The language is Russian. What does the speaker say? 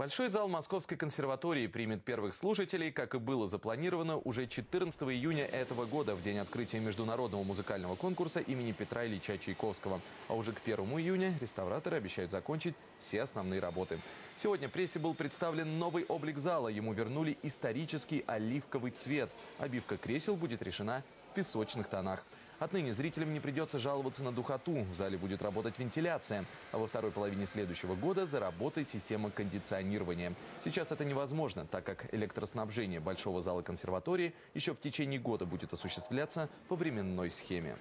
Большой зал Московской консерватории примет первых слушателей, как и было запланировано, уже 14 июня этого года, в день открытия международного музыкального конкурса имени Петра Ильича Чайковского. А уже к 1 июня реставраторы обещают закончить все основные работы. Сегодня прессе был представлен новый облик зала. Ему вернули исторический оливковый цвет. Обивка кресел будет решена в песочных тонах. Отныне зрителям не придется жаловаться на духоту. В зале будет работать вентиляция. А во второй половине следующего года заработает система кондиционирования. Сейчас это невозможно, так как электроснабжение большого зала консерватории еще в течение года будет осуществляться по временной схеме.